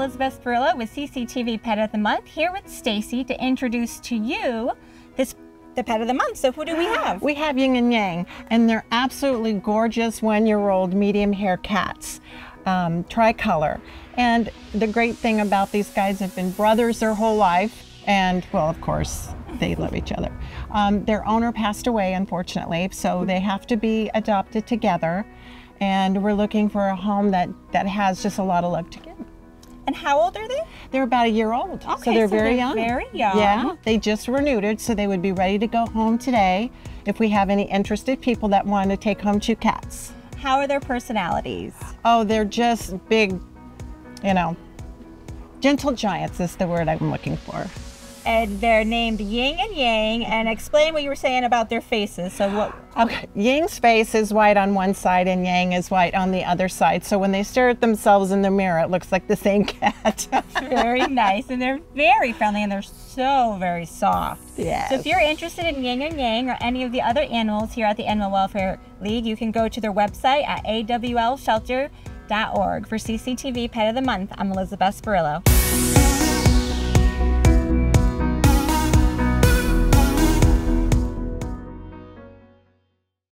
Elizabeth Spirillo with CCTV Pet of the Month here with Stacy to introduce to you this the pet of the month. So who do we have? We have Yin and Yang, and they're absolutely gorgeous one-year-old medium hair cats, um, tricolor. And the great thing about these guys have been brothers their whole life, and well, of course, they love each other. Um, their owner passed away, unfortunately, so they have to be adopted together. And we're looking for a home that that has just a lot of love to give. And how old are they? They're about a year old, Okay, so they're so very they're young. very young. Yeah, they just were neutered, so they would be ready to go home today if we have any interested people that want to take home two cats. How are their personalities? Oh, they're just big, you know, gentle giants is the word I'm looking for. And they're named Yin and Yang. And explain what you were saying about their faces. So what? Okay, Yin's face is white on one side and Yang is white on the other side. So when they stare at themselves in the mirror, it looks like the same cat. Very nice, and they're very friendly, and they're so very soft. Yes. So if you're interested in Yin and Yang or any of the other animals here at the Animal Welfare League, you can go to their website at awlshelter.org for CCTV Pet of the Month. I'm Elizabeth Spirillo.